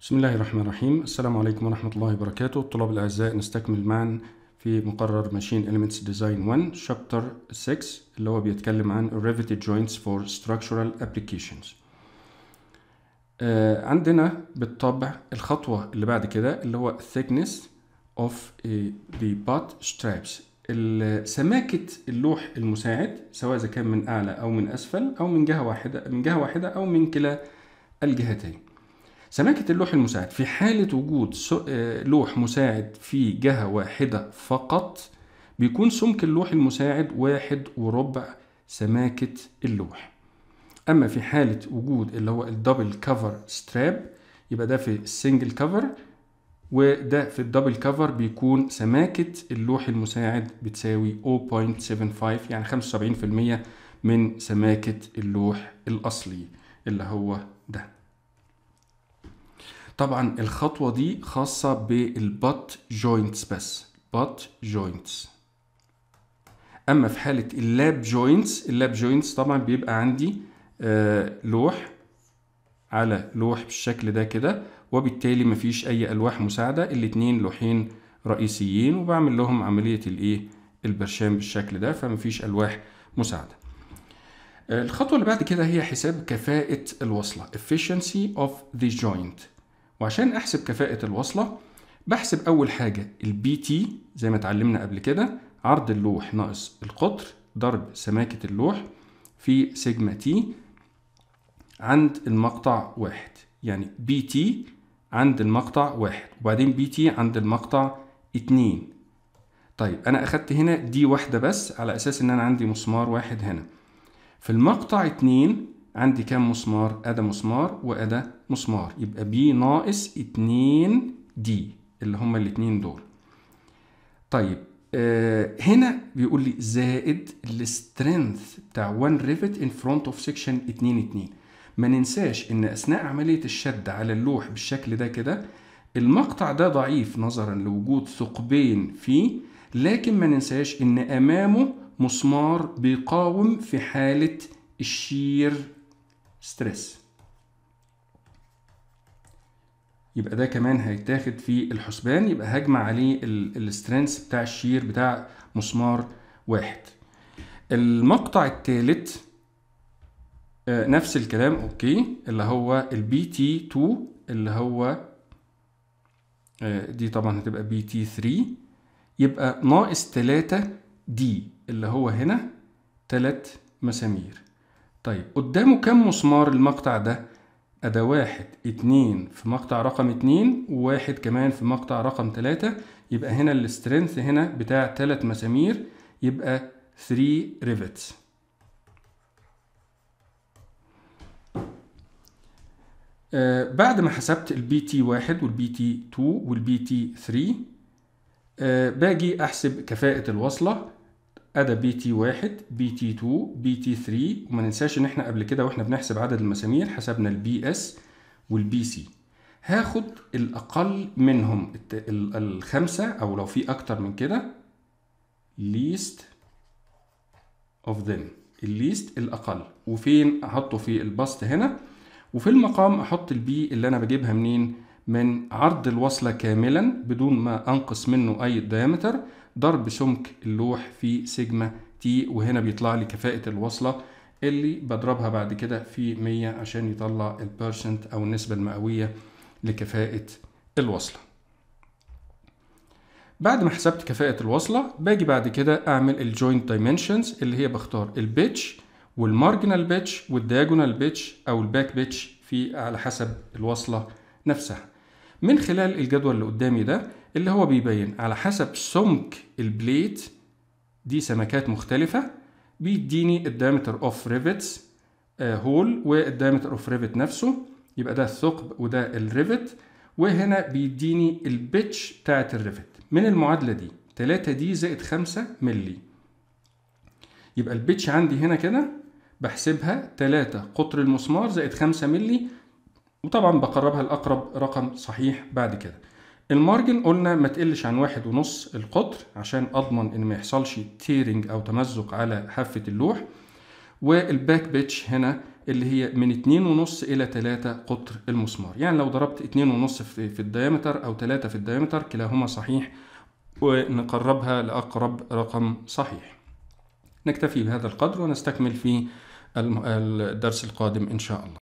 بسم الله الرحمن الرحيم السلام عليكم ورحمة الله وبركاته الطلاب الأعزاء نستكمل معا في مقرر Machine Elements Design 1 Chapter 6 اللي هو بيتكلم عن Riveted Joints for Structural Applications. آه عندنا بالطبع الخطوة اللي بعد كده اللي هو Thickness of the butt straps. سماكة اللوح المساعد سواء إذا كان من أعلى أو من أسفل أو من جهة واحدة من جهة واحدة أو من كلا الجهتين. سماكة اللوح المساعد. في حالة وجود آه، لوح مساعد في جهة واحدة فقط بيكون سمك اللوح المساعد واحد وربع سماكة اللوح. أما في حالة وجود اللي هو ال double cover strap يبقى ده في ال single cover وده في ال double cover بيكون سماكة اللوح المساعد بتساوي 0.75 يعني 75% من سماكة اللوح الأصلي اللي هو ده. طبعا الخطوة دي خاصة بال butt joints بس butt joints. أما في حالة ال lap joints ال lap joints طبعا بيبقى عندي آه لوح على لوح بالشكل ده كده وبالتالي مفيش أي ألواح مساعدة الاتنين لوحين رئيسيين وبعمل لهم عملية الإيه؟ البرشام بالشكل ده فمفيش ألواح مساعدة. آه، الخطوة اللي بعد كده هي حساب كفاءة الوصلة efficiency of the joint. وعشان أحسب كفاءة الوصلة بحسب أول حاجة ال Pt زي ما اتعلمنا قبل كده عرض اللوح ناقص القطر ضرب سماكة اللوح في sigma t عند المقطع واحد. يعني Pt عند المقطع واحد وبعدين Pt عند المقطع اتنين. طيب أنا أخدت هنا d واحدة بس على أساس إن أنا عندي مسمار واحد هنا. في المقطع اتنين عندي كام مسمار؟ أدا مسمار وأدا مسمار. يبقى P ناقص اتنين d اللي هما الاتنين دول. طيب آه هنا بيقول لي زائد ال strength بتاع 1 rivet in front of section 2 2 ما ننساش إن أثناء عملية الشد على اللوح بالشكل ده كده المقطع ده ضعيف نظرا لوجود ثقبين فيه لكن ما ننساش إن أمامه مسمار بيقاوم في حالة ال shear stress. يبقى ده كمان هيتاخد في الحسبان يبقى هجمع عليه ال strength بتاع ال shear بتاع مسمار واحد. المقطع الثالث نفس الكلام okay اللي هو ال Pt 2 اللي هو آه، دي طبعا هتبقى Pt 3 يبقى ناقص 3 d اللي هو هنا 3 مسامير. طيب قدامه كم مسمار المقطع ده؟ أدا واحد اتنين في مقطع رقم اتنين وواحد كمان في مقطع رقم تلاتة. يبقى هنا ال strength هنا بتاع تلات مسامير يبقى 3 rivets آه بعد ما حسبت ال Pt واحد وال Pt 2 وال Pt 3 آه باجي أحسب كفاءة الوصلة. ادا Pt واحد Pt 2 Pt 3 وما ننساش إن إحنا قبل كده وإحنا بنحسب عدد المسامير حسبنا ال Ps وال Pc هاخد الأقل منهم الخمسة أو لو في أكتر من كده least of them. ال least الأقل. وفين؟ أحطه في البسط هنا. وفي المقام أحط ال P اللي أنا بجيبها منين؟ من عرض الوصلة كاملا بدون ما أنقص منه أي diameter. ضرب سمك اللوح في sigma t وهنا بيطلع لي كفاءة الوصلة اللي بضربها بعد كده في 100 عشان يطلع ال percent أو النسبة المئوية لكفاءة الوصلة. بعد ما حسبت كفاءة الوصلة باجي بعد كده أعمل ال joint dimensions اللي هي بختار ال pitch وال marginal pitch وال diagonal pitch أو ال back pitch في على حسب الوصلة نفسها. من خلال الجدول اللي قدامي ده اللي هو بيبين على حسب سمك ال plate دي سمكات مختلفة بيديني ال diameter of rivets hole وال diameter of rivet نفسه يبقى ده الثقب وده ال rivet وهنا بيديني ال pitch بتاعت ال rivet من المعادلة دي 3 d زائد 5 ملي يبقى ال pitch عندي هنا كده بحسبها 3 قطر المسمار زائد 5 ملي وطبعا بقربها لأقرب رقم صحيح بعد كده. ال margin قلنا ما تقلش عن واحد ونص القطر عشان أضمن إن ما يحصلش tearing أو تمزق على حافة اللوح. وال back pitch هنا اللي هي من اتنين ونص إلى تلاتة قطر المسمار. يعني لو ضربت اتنين ونص في ال diameter أو تلاتة في ال diameter كلاهما صحيح ونقربها لأقرب رقم صحيح. نكتفي بهذا القدر ونستكمل في الدرس القادم إن شاء الله.